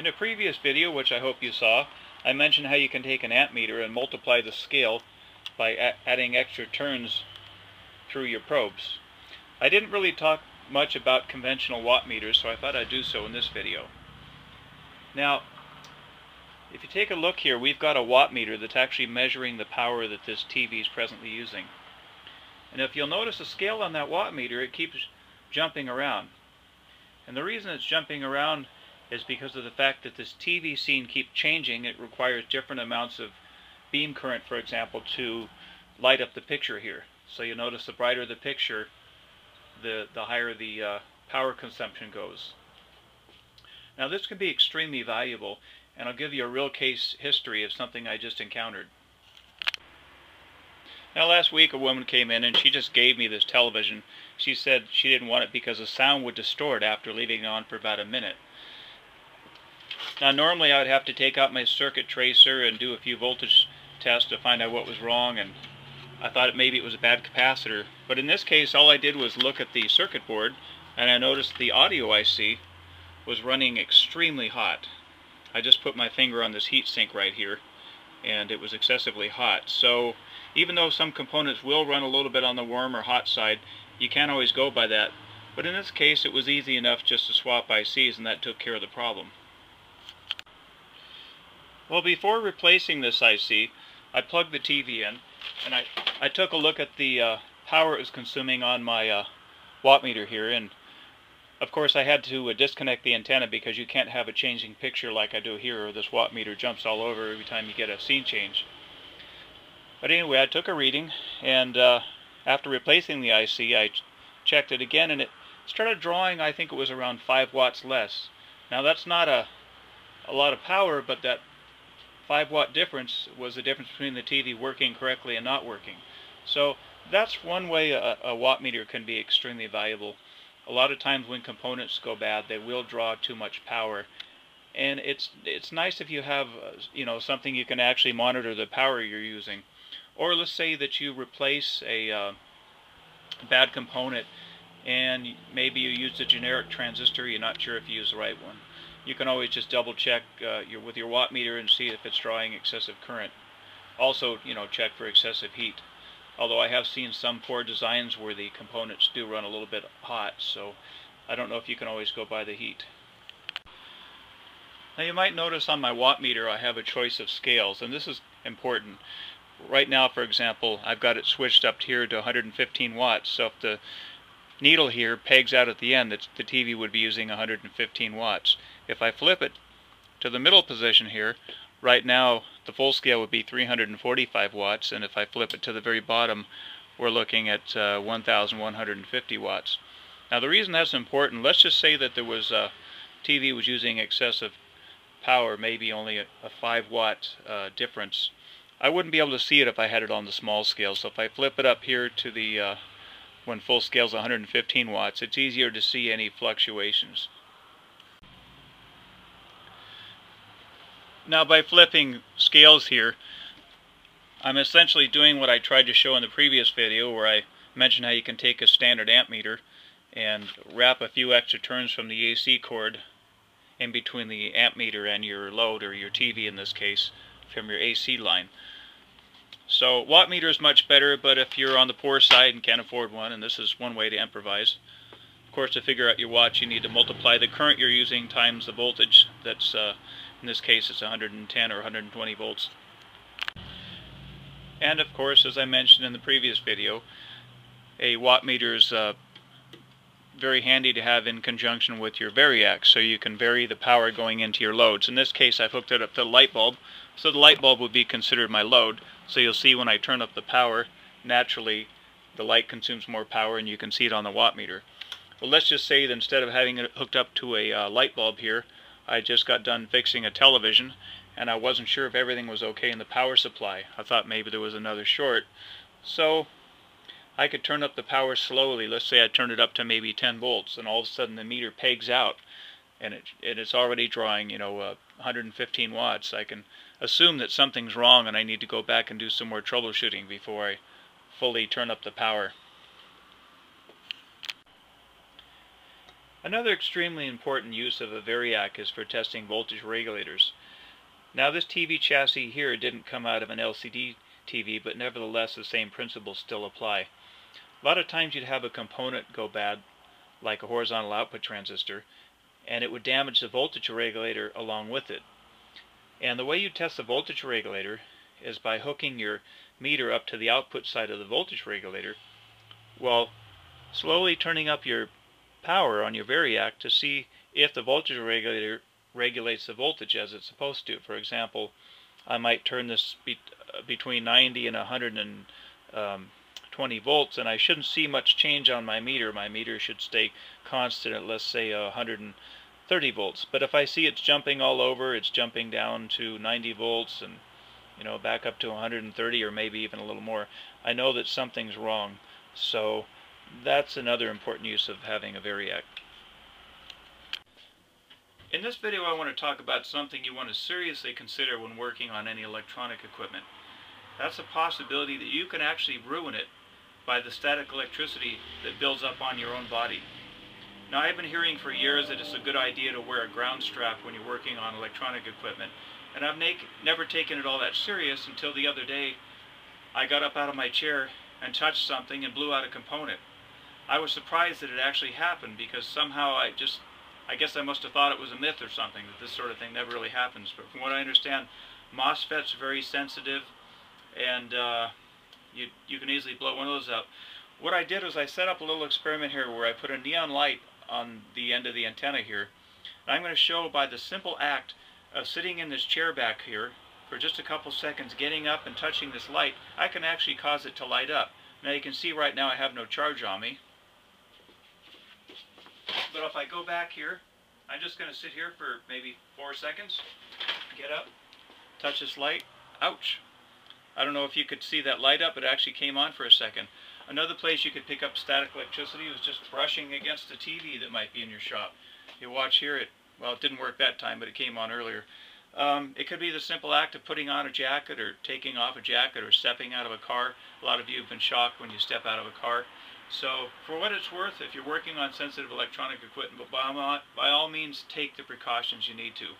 In a previous video, which I hope you saw, I mentioned how you can take an ammeter and multiply the scale by adding extra turns through your probes. I didn't really talk much about conventional watt meters, so I thought I'd do so in this video. Now, if you take a look here, we've got a watt meter that's actually measuring the power that this TV is presently using. And if you'll notice the scale on that watt meter, it keeps jumping around. And the reason it's jumping around is because of the fact that this TV scene keeps changing. It requires different amounts of beam current, for example, to light up the picture here. So you notice the brighter the picture, the, the higher the uh, power consumption goes. Now this can be extremely valuable, and I'll give you a real case history of something I just encountered. Now last week a woman came in and she just gave me this television. She said she didn't want it because the sound would distort after leaving it on for about a minute. Now normally I would have to take out my circuit tracer and do a few voltage tests to find out what was wrong and I thought maybe it was a bad capacitor. But in this case all I did was look at the circuit board and I noticed the audio IC was running extremely hot. I just put my finger on this heat sink right here and it was excessively hot. So even though some components will run a little bit on the warm or hot side, you can't always go by that. But in this case it was easy enough just to swap ICs and that took care of the problem. Well, before replacing this IC, I plugged the TV in, and I, I took a look at the uh, power it was consuming on my uh, watt meter here, and of course I had to uh, disconnect the antenna because you can't have a changing picture like I do here, or this watt meter jumps all over every time you get a scene change. But anyway, I took a reading, and uh, after replacing the IC, I ch checked it again, and it started drawing, I think it was around 5 watts less. Now that's not a, a lot of power, but that 5 watt difference was the difference between the TV working correctly and not working. So that's one way a, a watt meter can be extremely valuable. A lot of times when components go bad, they will draw too much power. And it's it's nice if you have uh, you know something you can actually monitor the power you're using. Or let's say that you replace a uh, bad component and maybe you use a generic transistor, you're not sure if you use the right one you can always just double check uh, your, with your watt meter and see if it's drawing excessive current. Also, you know, check for excessive heat. Although I have seen some poor designs where the components do run a little bit hot, so I don't know if you can always go by the heat. Now you might notice on my watt meter I have a choice of scales, and this is important. Right now, for example, I've got it switched up here to 115 watts, so if the needle here pegs out at the end, the TV would be using 115 watts. If I flip it to the middle position here, right now the full scale would be 345 watts, and if I flip it to the very bottom, we're looking at uh, 1,150 watts. Now the reason that's important, let's just say that there was TV was using excessive power, maybe only a, a 5 watt uh, difference. I wouldn't be able to see it if I had it on the small scale, so if I flip it up here to the uh, when full scale is 115 watts, it's easier to see any fluctuations. Now by flipping scales here, I'm essentially doing what I tried to show in the previous video where I mentioned how you can take a standard ammeter and wrap a few extra turns from the AC cord in between the ammeter and your load, or your TV in this case, from your AC line. So watt meter is much better, but if you're on the poor side and can't afford one, and this is one way to improvise, of course to figure out your watts you need to multiply the current you're using times the voltage that's, uh, in this case it's 110 or 120 volts. And of course, as I mentioned in the previous video, a watt meter is uh, very handy to have in conjunction with your Variac so you can vary the power going into your loads. In this case I've hooked it up to the light bulb so the light bulb would be considered my load so you'll see when I turn up the power naturally the light consumes more power and you can see it on the watt meter. Well let's just say that instead of having it hooked up to a uh, light bulb here I just got done fixing a television and I wasn't sure if everything was okay in the power supply. I thought maybe there was another short. So I could turn up the power slowly. Let's say I turn it up to maybe 10 volts, and all of a sudden the meter pegs out, and, it, and it's already drawing, you know, uh, 115 watts. I can assume that something's wrong, and I need to go back and do some more troubleshooting before I fully turn up the power. Another extremely important use of a variac is for testing voltage regulators. Now this TV chassis here didn't come out of an LCD TV, but nevertheless the same principles still apply. A lot of times you'd have a component go bad, like a horizontal output transistor, and it would damage the voltage regulator along with it. And the way you test the voltage regulator is by hooking your meter up to the output side of the voltage regulator while slowly turning up your power on your variac to see if the voltage regulator regulates the voltage as it's supposed to. For example, I might turn this be uh, between 90 and 120 um, volts and I shouldn't see much change on my meter. My meter should stay constant at let's say 130 volts. But if I see it's jumping all over, it's jumping down to 90 volts and you know back up to 130 or maybe even a little more, I know that something's wrong. So that's another important use of having a variac. In this video I want to talk about something you want to seriously consider when working on any electronic equipment. That's a possibility that you can actually ruin it by the static electricity that builds up on your own body. Now I've been hearing for years that it's a good idea to wear a ground strap when you're working on electronic equipment and I've never taken it all that serious until the other day I got up out of my chair and touched something and blew out a component. I was surprised that it actually happened because somehow I just, I guess I must have thought it was a myth or something, that this sort of thing never really happens. But from what I understand, MOSFET's very sensitive and uh, you, you can easily blow one of those up. What I did was I set up a little experiment here where I put a neon light on the end of the antenna here. And I'm going to show by the simple act of sitting in this chair back here for just a couple seconds, getting up and touching this light, I can actually cause it to light up. Now you can see right now I have no charge on me. But if I go back here, I'm just going to sit here for maybe four seconds, get up, touch this light, ouch. I don't know if you could see that light up, it actually came on for a second. Another place you could pick up static electricity was just brushing against the TV that might be in your shop. You watch here, it well, it didn't work that time, but it came on earlier. Um, it could be the simple act of putting on a jacket or taking off a jacket or stepping out of a car. A lot of you have been shocked when you step out of a car. So for what it's worth, if you're working on sensitive electronic equipment, by all, means take the precautions you need to.